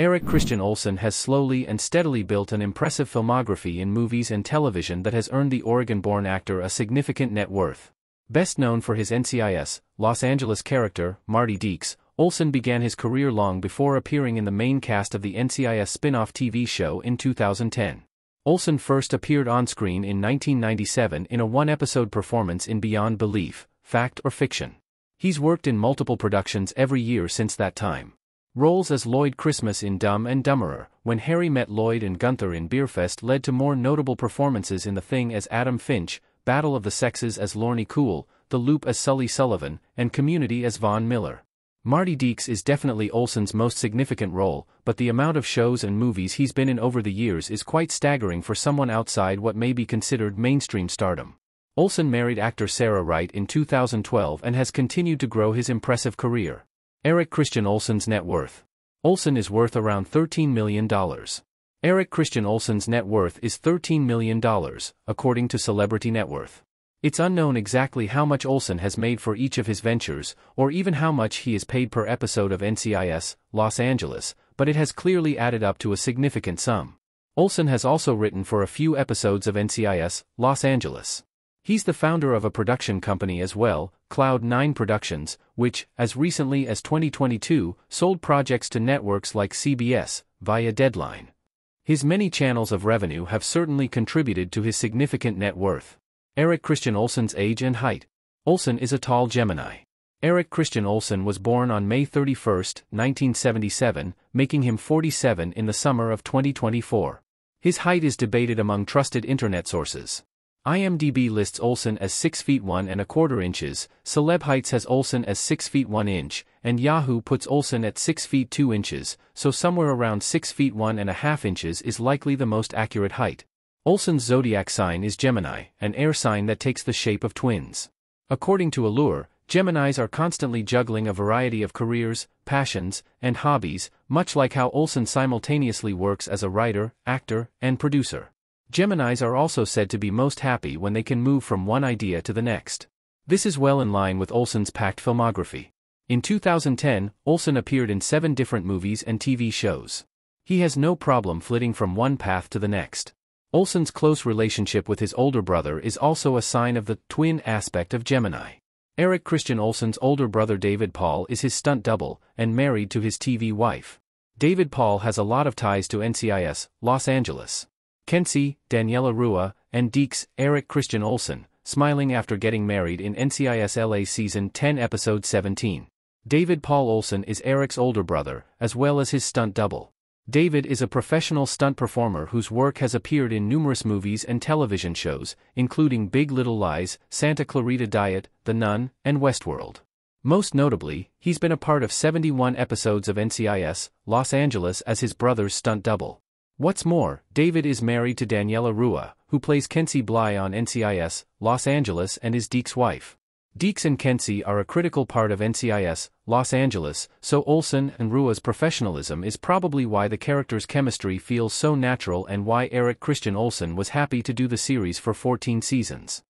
Eric Christian Olsen has slowly and steadily built an impressive filmography in movies and television that has earned the Oregon-born actor a significant net worth. Best known for his NCIS, Los Angeles character, Marty Deeks, Olsen began his career long before appearing in the main cast of the NCIS spin-off TV show in 2010. Olsen first appeared on-screen in 1997 in a one-episode performance in Beyond Belief, Fact or Fiction. He's worked in multiple productions every year since that time. Roles as Lloyd Christmas in Dumb and Dumberer, When Harry Met Lloyd and Gunther in Beerfest led to more notable performances in The Thing as Adam Finch, Battle of the Sexes as Lornie Kuehle, The Loop as Sully Sullivan, and Community as Vaughn Miller. Marty Deeks is definitely Olsen's most significant role, but the amount of shows and movies he's been in over the years is quite staggering for someone outside what may be considered mainstream stardom. Olsen married actor Sarah Wright in 2012 and has continued to grow his impressive career. Eric Christian Olsen's net worth. Olsen is worth around $13 million. Eric Christian Olsen's net worth is $13 million, according to Celebrity Net Worth. It's unknown exactly how much Olsen has made for each of his ventures, or even how much he is paid per episode of NCIS, Los Angeles, but it has clearly added up to a significant sum. Olsen has also written for a few episodes of NCIS, Los Angeles. He's the founder of a production company as well, Cloud9 Productions, which, as recently as 2022, sold projects to networks like CBS, via Deadline. His many channels of revenue have certainly contributed to his significant net worth. Eric Christian Olsen's age and height. Olsen is a tall Gemini. Eric Christian Olsen was born on May 31, 1977, making him 47 in the summer of 2024. His height is debated among trusted internet sources. IMDb lists Olsen as 6 feet 1 and a quarter inches, Celeb Heights has Olsen as 6 feet 1 inch, and Yahoo puts Olsen at 6 feet 2 inches, so somewhere around 6 feet 1 and a half inches is likely the most accurate height. Olsen's zodiac sign is Gemini, an air sign that takes the shape of twins. According to Allure, Geminis are constantly juggling a variety of careers, passions, and hobbies, much like how Olsen simultaneously works as a writer, actor, and producer. Geminis are also said to be most happy when they can move from one idea to the next. This is well in line with Olsen's packed filmography. In 2010, Olsen appeared in seven different movies and TV shows. He has no problem flitting from one path to the next. Olsen's close relationship with his older brother is also a sign of the twin aspect of Gemini. Eric Christian Olsen's older brother David Paul is his stunt double and married to his TV wife. David Paul has a lot of ties to NCIS, Los Angeles. Kensi, Daniela Ruah, and Deeks, Eric Christian Olsen, smiling after getting married in NCIS LA Season 10 Episode 17. David Paul Olsen is Eric's older brother, as well as his stunt double. David is a professional stunt performer whose work has appeared in numerous movies and television shows, including Big Little Lies, Santa Clarita Diet, The Nun, and Westworld. Most notably, he's been a part of 71 episodes of NCIS, Los Angeles as his brother's stunt double. What's more, David is married to Daniela Ruah, who plays Kensi Blye on NCIS, Los Angeles and is Deeks' wife. Deeks and Kensi are a critical part of NCIS, Los Angeles, so Olsen and Ruah's professionalism is probably why the characters' chemistry feels so natural and why Eric Christian Olsen was happy to do the series for 14 seasons.